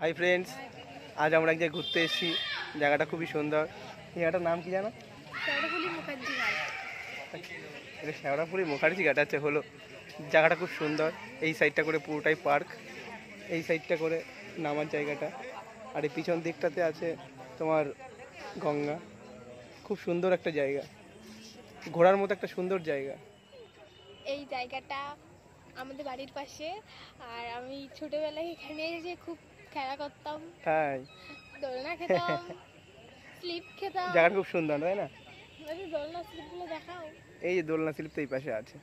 Hi friends আজ আমরা এক জায়গায় ঘুরতে এসেছি। জায়গাটা খুবই সুন্দর। এই জায়গাটার নাম কি জানো? এটা শেওড়াপুরি মুখার্জি ঘাট আছে হলো। জায়গাটা খুব সুন্দর। এই সাইডটা করে পুরোটাই পার্ক। এই সাইডটা করে নামার জায়গাটা। আর এই পিছন দিকটাতে আছে তোমার গঙ্গা। খুব সুন্দর একটা জায়গা। ঘোরার মতো একটা সুন্দর জায়গা। এই জায়গাটা আমাদের বাড়ির পাশে। আর আমি ছোটবেলায় এখানে যে খুব খেলা করতাম। তাই? দোলনা খেতাম স্লিপ খেতাম। জায়গাটা খুব সুন্দর তাই না? আরে দোলনা স্লিপগুলো দেখাও। এই যে দোলনা স্লিপ তো এই পাশে আছে।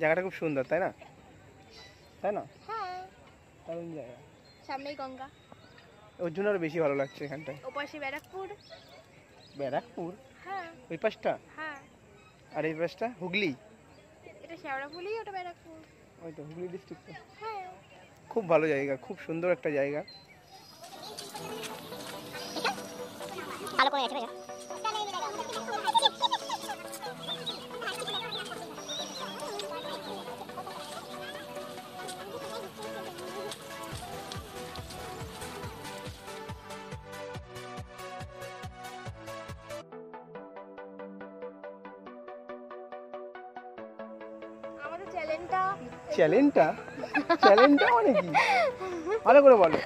জায়গাটা খুব সুন্দর তাই না? তাই না? হ্যাঁ। দারুণ জায়গা। সামনেই গঙ্গা। ওর জন্য আরও বেশি ভালো লাগছে এখানটায়। ওপাশে ব্যারাকপুর। ব্যারাকপুর? হ্যাঁ। ওই পাশটা? হ্যাঁ। আর এই পাশটা? হুগলি? এটা শেওড়াফুলি ওটা ব্যারাকপুর। ওই তো হুগলি ডিস্ট্রিক্ট হ্যাঁ। খুব ভালো জায়গা খুব সুন্দর একটা জায়গা। ভালো করে আছে আমাদের চ্যালেঞ্জটা চ্যালেঞ্জটা মানে কি? ভালো করে বলো।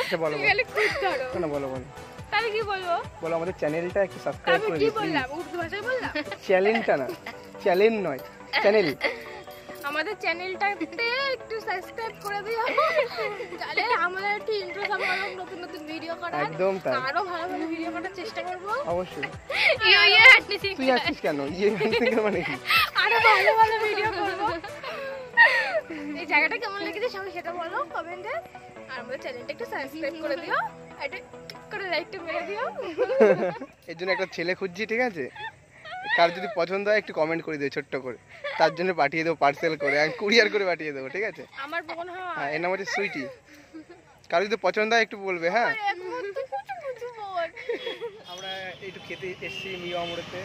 আচ্ছা বলো বলো। গেলে খুব ধরো কেন বলো বলো। তাহলে কি বলব? বলো আমাদের চ্যানেলটা একটু সাবস্ক্রাইব করে দিও বললাম? উর্দু ভাষায় বললাম? চ্যালেঞ্জটা না চ্যালেঞ্জ নয় চ্যানেল আমাদের চ্যানেলটাতে একটু সাবস্ক্রাইব করে দিও। তাহলে একটু নতুন নতুন ভিডিও করার। একদম তাই। আরও ভালো ভালো ভিডিও করার চেষ্টা করব। অবশ্যই। ইয়ে ইয়ে তুই আছিস কেন? ইয়ে মানে কি? আরও ভালো ভালো ভিডিও করব। এই জায়গাটা কেমন লেগেছে সবাই সেটা বলো কমেন্টে আর আমাদের চ্যানেলটা একটু সাবস্ক্রাইব করে দিও আর করে লাইকটা মেরে দিও। এর জন্য একটা ছেলে খুঁজছি ঠিক আছে? কার যদি পছন্দ হয় একটু কমেন্ট করে দিও ছোট্ট করে। তার জন্য পাঠিয়ে দেবো পার্সেল করে আমি কুরিয়ার করে পাঠিয়ে দেবো ঠিক আছে? আমার বোন হ্যাঁ। এর নাম হচ্ছে সুইটি। কারও যদি পছন্দ হয় একটু বলবে হ্যাঁ? আমরা একটু খেতে এসেছি মিও আমড়েতে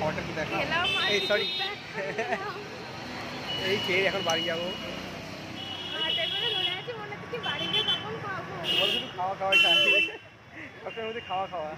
একটু দেখা এই সরি এই খেয়ে এখন বাড়ি যাব। খাওয়া খাওয়াই খাই সবসময় খাওয়া খাওয়া।